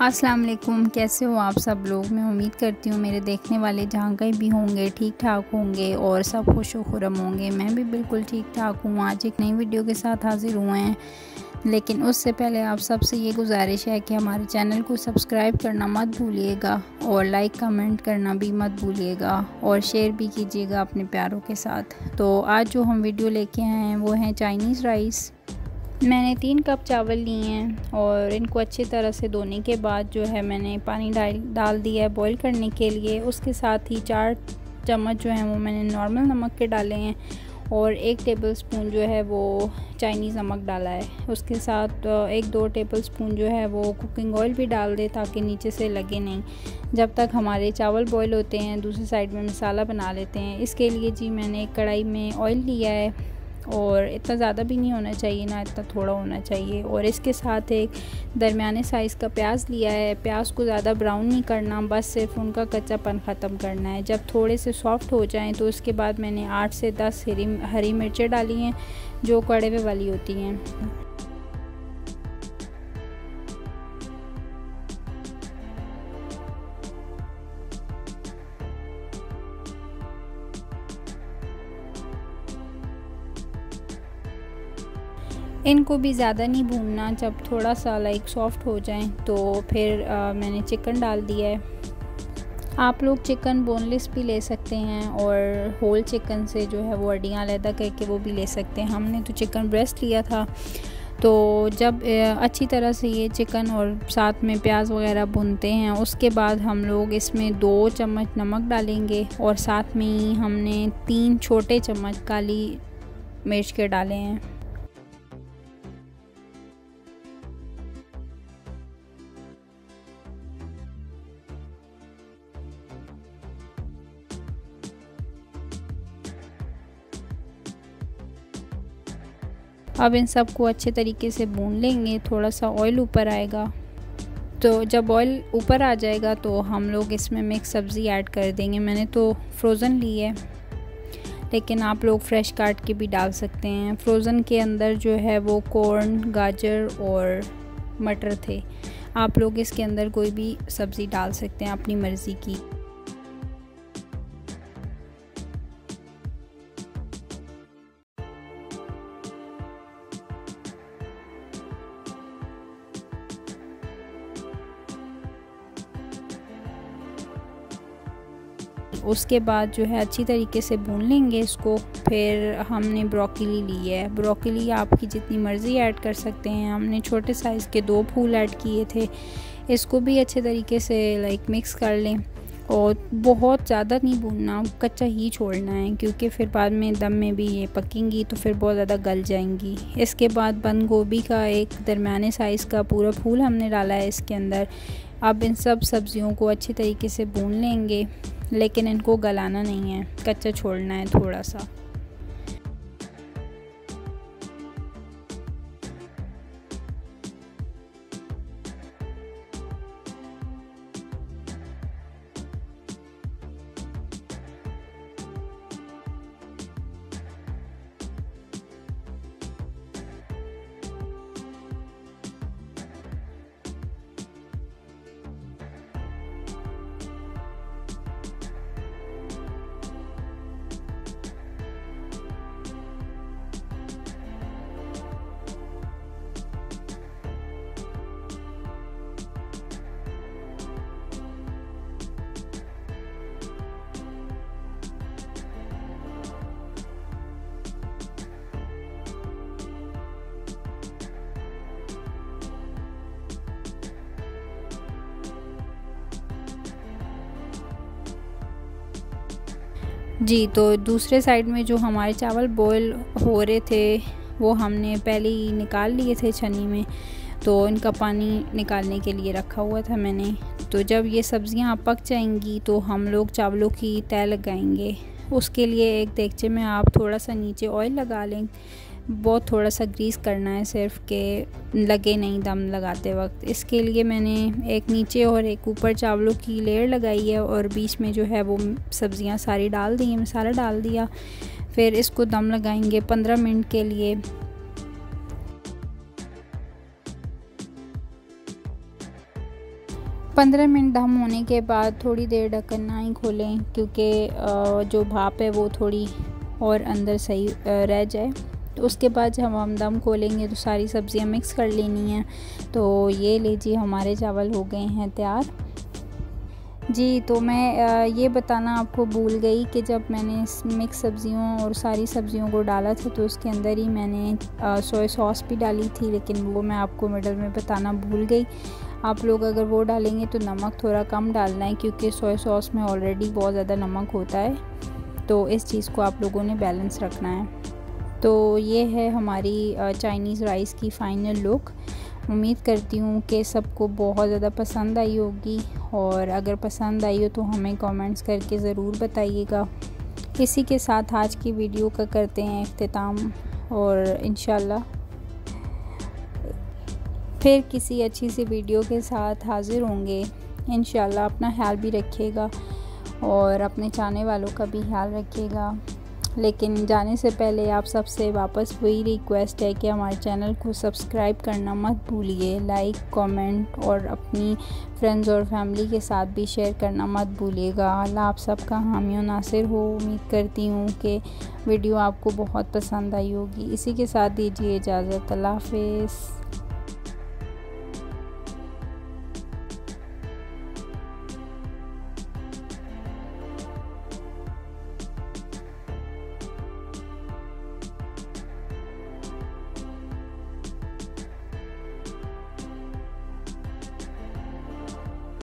अस्सलाम वालेकुम कैसे हो आप सब लोग? मैं उम्मीद करती हूँ मेरे देखने वाले जहाँ कहीं भी होंगे ठीक ठाक होंगे और सब खुश खुरम होंगे। मैं भी बिल्कुल ठीक ठाक हूँ। आज एक नई वीडियो के साथ हाज़िर हुए हैं। लेकिन उससे पहले आप सबसे ये गुजारिश है कि हमारे चैनल को सब्सक्राइब करना मत भूलिएगा और लाइक, कमेंट करना भी मत भूलिएगा और शेयर भी कीजिएगा अपने प्यारों के साथ। तो आज जो हम वीडियो लेके आए हैं वो हैं चाइनीज़ राइस। मैंने तीन कप चावल लिए हैं और इनको अच्छी तरह से धोने के बाद जो है मैंने पानी डाल डाल दिया है बॉईल करने के लिए। उसके साथ ही चार चम्मच जो हैं वो मैंने नॉर्मल नमक के डाले हैं और एक टेबल स्पून जो है वो चाइनीज़ नमक डाला है। उसके साथ एक दो टेबल स्पून जो है वो कुकिंग ऑयल भी डाल दे ताकि नीचे से लगे नहीं। जब तक हमारे चावल बॉईल होते हैं, दूसरी साइड में मसाला बना लेते हैं। इसके लिए जी मैंने एक कढ़ाई में ऑयल लिया है। और इतना ज़्यादा भी नहीं होना चाहिए, ना इतना थोड़ा होना चाहिए। और इसके साथ एक दरमियाने साइज़ का प्याज लिया है। प्याज को ज़्यादा ब्राउन नहीं करना, बस सिर्फ़ उनका कच्चापन ख़त्म करना है। जब थोड़े से सॉफ्ट हो जाएँ तो उसके बाद मैंने आठ से दस हरी हरी मिर्चें डाली हैं, जो कड़वे वाली होती हैं। इनको भी ज़्यादा नहीं भूनना जब थोड़ा सा लाइक सॉफ्ट हो जाए तो फिर आ, मैंने चिकन डाल दिया है। आप लोग चिकन बोनलेस भी ले सकते हैं और होल चिकन से जो है वो हड्डियाँ अलहदा करके वो भी ले सकते हैं। हमने तो चिकन ब्रेस्ट लिया था। तो जब अच्छी तरह से ये चिकन और साथ में प्याज वगैरह भुनते हैं उसके बाद हम लोग इसमें दो चम्मच नमक डालेंगे और साथ में ही हमने तीन छोटे चम्मच काली मिर्च के डाले हैं। अब इन सबको अच्छे तरीके से भून लेंगे, थोड़ा सा ऑयल ऊपर आएगा। तो जब ऑयल ऊपर आ जाएगा तो हम लोग इसमें मिक्स सब्ज़ी ऐड कर देंगे। मैंने तो फ्रोज़न ली है, लेकिन आप लोग फ्रेश काट के भी डाल सकते हैं। फ्रोज़न के अंदर जो है वो कॉर्न गाजर और मटर थे। आप लोग इसके अंदर कोई भी सब्ज़ी डाल सकते हैं अपनी मर्ज़ी की। उसके बाद जो है अच्छी तरीके से भून लेंगे इसको। फिर हमने ब्रोकली ली है। ब्रोकली आपकी जितनी मर्ज़ी ऐड कर सकते हैं। हमने छोटे साइज़ के दो फूल ऐड किए थे। इसको भी अच्छे तरीके से लाइक मिक्स कर लें। और बहुत ज़्यादा नहीं भूनना, कच्चा ही छोड़ना है, क्योंकि फिर बाद में दम में भी ये पकेंगी तो फिर बहुत ज़्यादा गल जाएँगी। इसके बाद बंद गोभी का एक दरमियाने साइज़ का पूरा फूल हमने डाला है इसके अंदर। अब इन सब सब्ज़ियों को अच्छे तरीके से भून लेंगे। लेकिन इनको गलाना नहीं है कच्चा छोड़ना है थोड़ा सा। जी तो दूसरे साइड में जो हमारे चावल बॉयल हो रहे थे, वो हमने पहले ही निकाल लिए थे छनी में। तो इनका पानी निकालने के लिए रखा हुआ था मैंने। तो जब ये सब्ज़ियाँ पक जाएँगी तो हम लोग चावलों की तय लगाएँगे। उसके लिए एक देखचे में आप थोड़ा सा नीचे ऑयल लगा लें। बहुत थोड़ा सा ग्रीस करना है सिर्फ़ के लगे नहीं दम लगाते वक्त। इसके लिए मैंने एक नीचे और एक ऊपर चावलों की लेयर लगाई है और बीच में जो है वो सब्ज़ियाँ सारी डाल दी मसाला डाल दिया। फिर इसको दम लगाएँगे पंद्रह मिनट के लिए। पंद्रह मिनट दम होने के बाद थोड़ी देर ढक्कन ना ही खोलें, क्योंकि जो भाप है वो थोड़ी और अंदर सही रह जाए। तो उसके बाद जब हम दम खोलेंगे तो सारी सब्ज़ियाँ मिक्स कर लेनी हैं। तो ये लीजिए, हमारे चावल हो गए हैं तैयार। जी तो मैं ये बताना आपको भूल गई कि जब मैंने मिक्स सब्ज़ियों और सारी सब्ज़ियों को डाला था तो उसके अंदर ही मैंने सोया सॉस भी डाली थी, लेकिन वो मैं आपको मिडल में बताना भूल गई। आप लोग अगर वो डालेंगे तो नमक थोड़ा कम डालना है, क्योंकि सोया सॉस में ऑलरेडी बहुत ज़्यादा नमक होता है। तो इस चीज़ को आप लोगों ने बैलेंस रखना है। तो ये है हमारी चाइनीज़ राइस की फ़ाइनल लुक उम्मीद करती हूँ कि सबको बहुत ज़्यादा पसंद आई होगी और अगर पसंद आई हो तो हमें कमेंट्स करके ज़रूर बताइएगा। इसी के साथ आज की वीडियो का करते हैं अख्ताम और इन फिर किसी अच्छी सी वीडियो के साथ हाज़िर होंगे। इन अपना ख्याल भी रखिएगा और अपने चाहने वालों का भी ख्याल रखिएगा। लेकिन जाने से पहले आप सबसे वापस वही रिक्वेस्ट है कि हमारे चैनल को सब्सक्राइब करना मत भूलिए। लाइक कमेंट और अपनी फ्रेंड्स और फैमिली के साथ भी शेयर करना मत भूलिएगा। अल्लाह आप सबका हामी नासिर हो। उम्मीद करती हूँ कि वीडियो आपको बहुत पसंद आई होगी। इसी के साथ दीजिए इजाज़त। अल्लाह हाफिज़।